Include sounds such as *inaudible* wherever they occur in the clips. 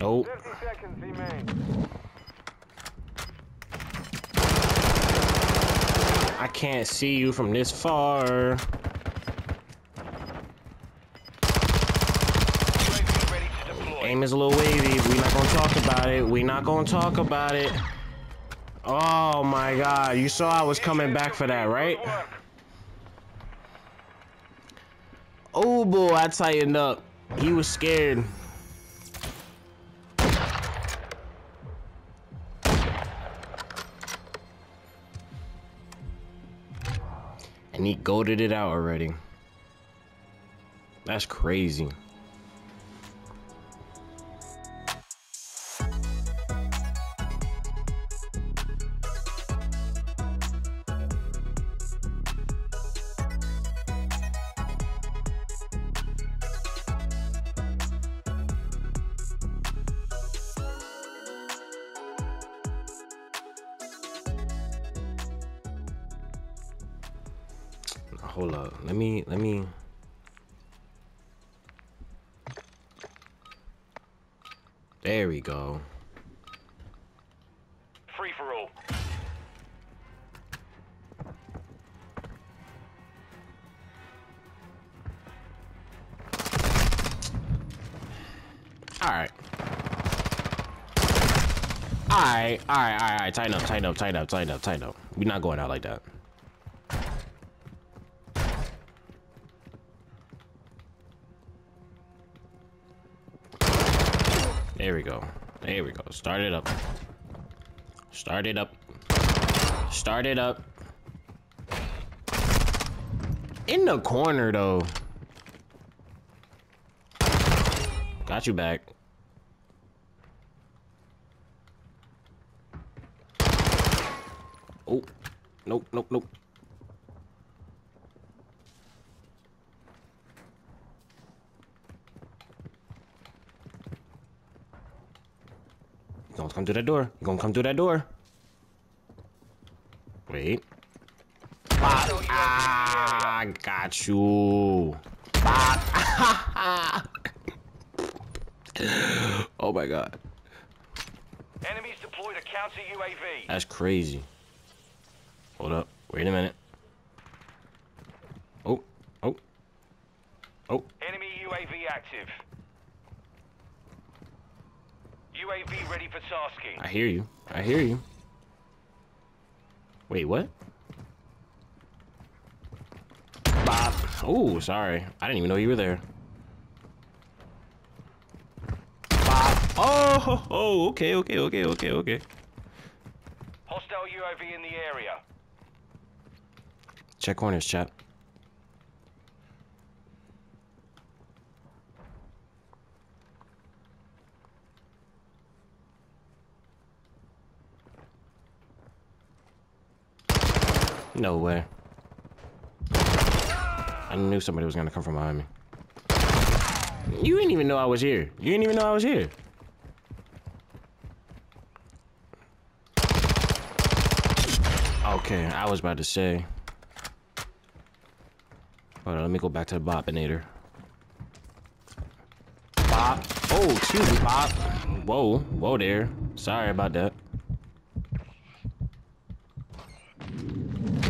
Nope. 30 seconds remain. I can't see you from this far. Aim is a little wavy. We not gonna talk about it. We not gonna talk about it. Oh my god. You saw I was coming back for that, right? Oh boy, I tightened up. He was scared. And he goaded it out already. That's crazy. Hold up. Let me let me There we go. Free for all. Alright. Alright, alright, alright. Tighten up, tighten up, tighten up, tighten up, tighten up. We're not going out like that. There we go. There we go. Start it up. Start it up. Start it up. In the corner, though. Got you back. Oh. Nope, nope, nope. Gonna come through that door. You gonna come through that door. Wait. Bop. Ah, got you. *laughs* Oh my god. Enemies deployed a counter UAV. That's crazy. Hold up. Wait a minute. Oh. Oh. Oh. Enemy UAV active. UAV ready for tasking. I hear you. I hear you. Wait, what? Bob. Oh, sorry. I didn't even know you were there. Bob. Oh, oh, okay, okay, okay, okay, okay. Hostile UAV in the area. Check corners, chat. No way. I knew somebody was gonna come from behind me. You didn't even know I was here. You didn't even know I was here. Okay, I was about to say. Hold on, let me go back to the Bopinator. Bop. Oh, excuse me, Bop. Whoa, whoa there. Sorry about that.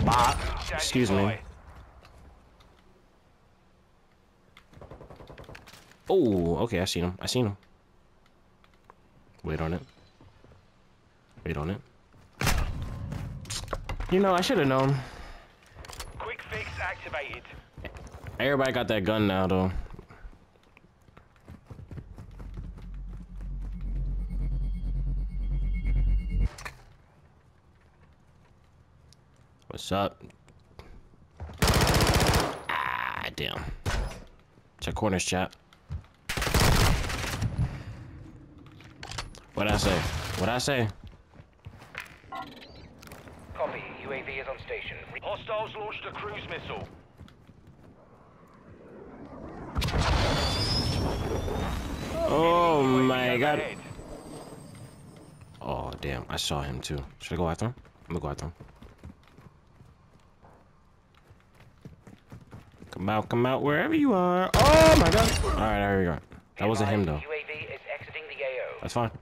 Bop. Excuse me. Oh, okay, I seen him. I seen him. Wait on it. Wait on it. You know, I should have known. Quick fix activated. Everybody got that gun now, though. What's up? Ah, damn. Check corners, chat. What'd I say? What'd I say? Copy. UAV is on station. Hostiles launched a cruise missile. Oh my god. Oh, damn. I saw him too. Should I go after him? I'm gonna go after him. Come out, come out, wherever you are. Oh my god. Alright, there we go. That wasn't him though. UAV is exiting the AO. That's fine.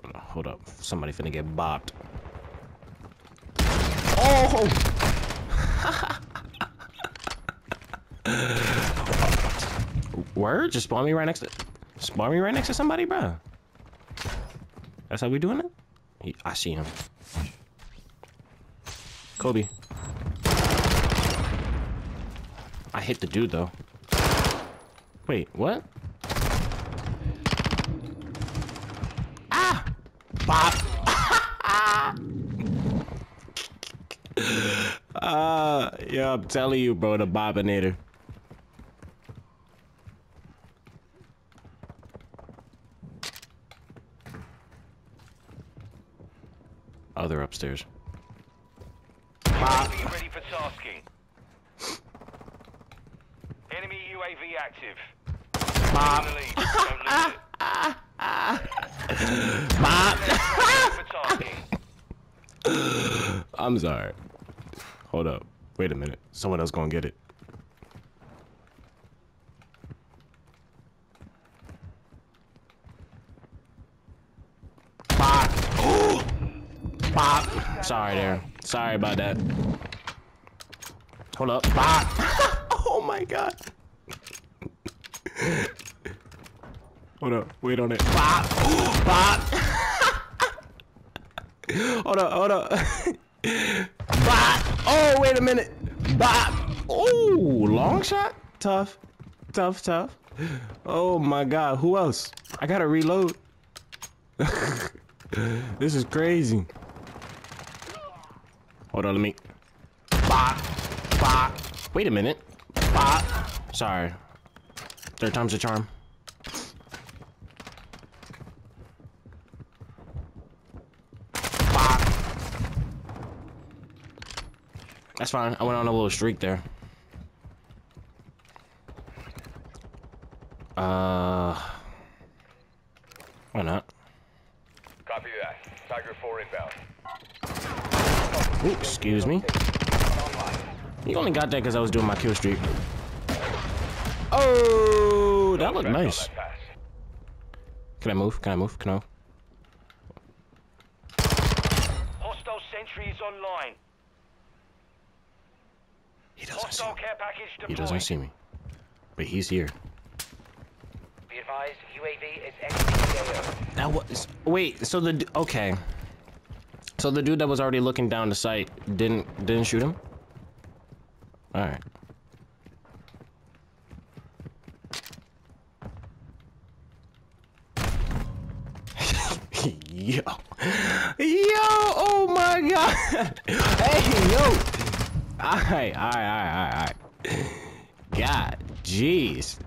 Hold up, hold up. Somebody finna get bopped. Oh! *laughs* Word? Just spawn me right next to... Spawn me right next to somebody, bro. That's how we doing it? I see him. Kobe. I hit the dude, though. Wait, what? Ah! Bop! *laughs* uh, yeah, I'm telling you, bro, the Bopinator. Other upstairs. UAV ready for tasking. Enemy UAV active. Bop. In the lead. Don't. *laughs* Bop! Ready for tasking. I'm sorry. Hold up. Wait a minute. Someone else gonna get it. Bop. Bop. Sorry there. Sorry about that. Hold up. Bop. Ah. *laughs* oh my god. Hold up. Wait on it. Bop. Bop. hold up. Hold up. Bop. Oh, wait a minute. Bop. Oh, long shot. Tough. Tough, tough. Oh my god. Who else? I gotta reload. *laughs* this is crazy. Hold on, let me. Bop. Bop. Wait a minute. Bop. Sorry. Third time's a charm. Bop. That's fine. I went on a little streak there. Uh. Why not? Copy that. Tiger 4 inbound. Ooh, excuse me. You only got that because I was doing my kill streak. Oh, that looked nice. Can I move? Can I move? Can I? Hostile sentry is online. He doesn't see me. care package deployed. He doesn't see me. But he's here. Be advised, UAV is That was wait. So the okay. So the dude that was already looking down the site didn't didn't shoot him. All right. *laughs* yo, yo, oh my god. *laughs* hey, yo. All right, all right, all right, all right. God, jeez.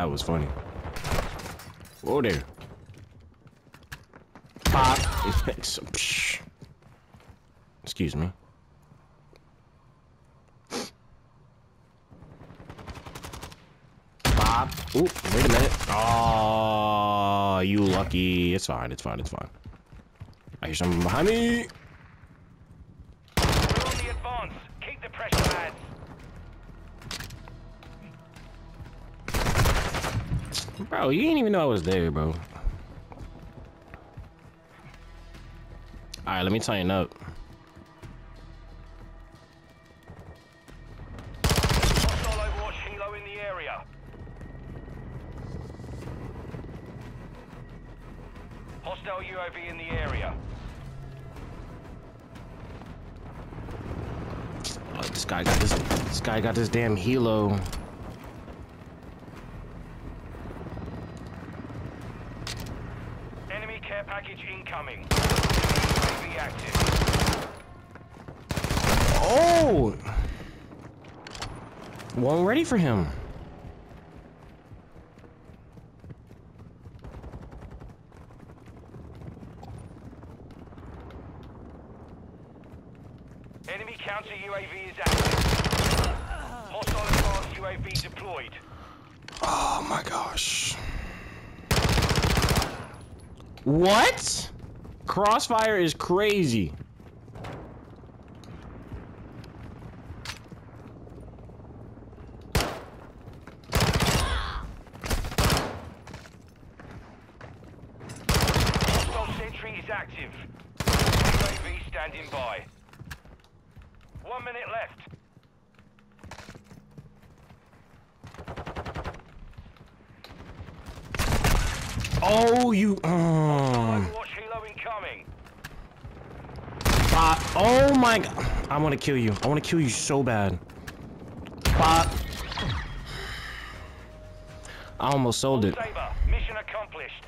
That was funny. Whoa there. Pop. *laughs* Excuse me. Pop. Ooh, wait a minute. Oh, you lucky. It's fine, it's fine, it's fine. I hear someone behind me. Bro, you didn't even know I was there, bro. Alright, let me tighten up. Hostile Overwatch in the area. Hostile UAV in the area. Oh, this guy got this. This guy got this damn helo. Incoming. UAV active. Oh! One ready for him. Enemy counter UAV is active. Hostile advanced UAV deployed. Oh my gosh. What? Crossfire is crazy. active. UAV standing by. One minute left. Oh, you... Uh. Bot. Oh my god. I want to kill you. I want to kill you so bad. Bot. I almost sold it. Mission accomplished.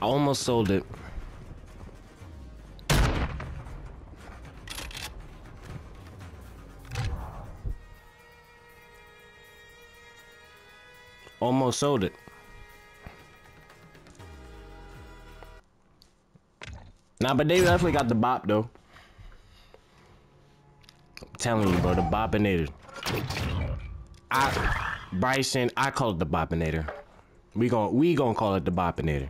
I almost sold it. Almost sold it. Nah, but they definitely got the bop though. I'm telling you, bro, the bopinator. I Bryson, I call it the bopinator. We gon' we gonna call it the bopinator.